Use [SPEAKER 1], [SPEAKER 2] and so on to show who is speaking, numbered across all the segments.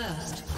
[SPEAKER 1] First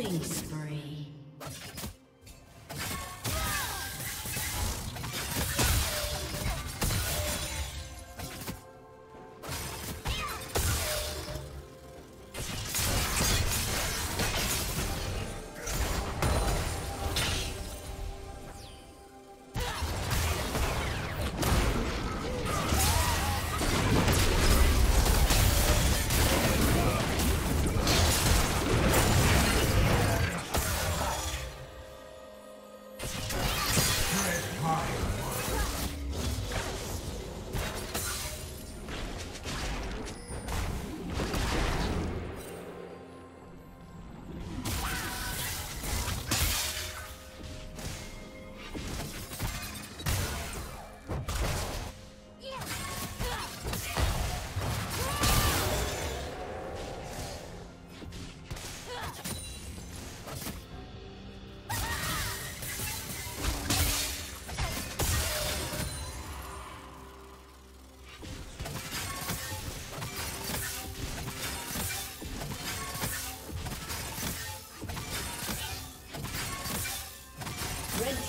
[SPEAKER 1] Killing spree.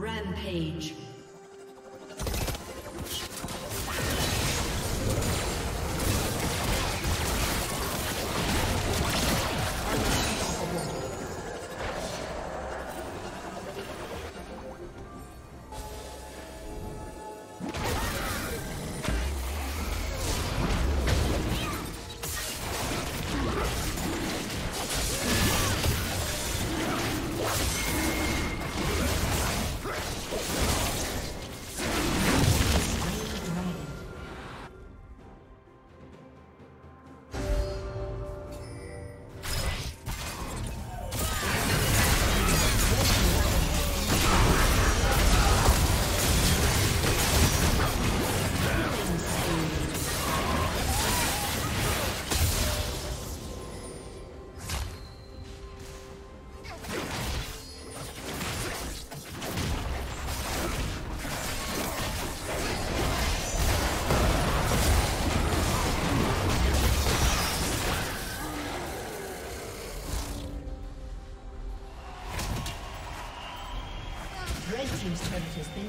[SPEAKER 1] Rampage.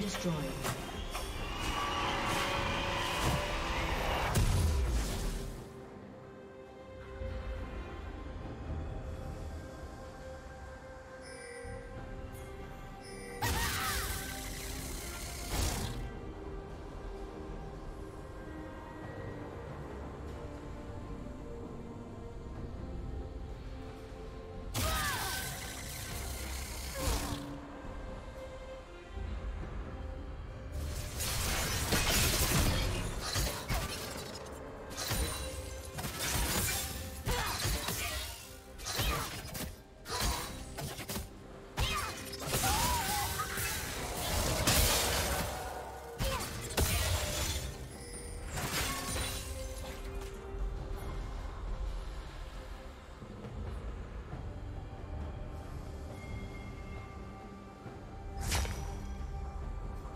[SPEAKER 1] Destroyed.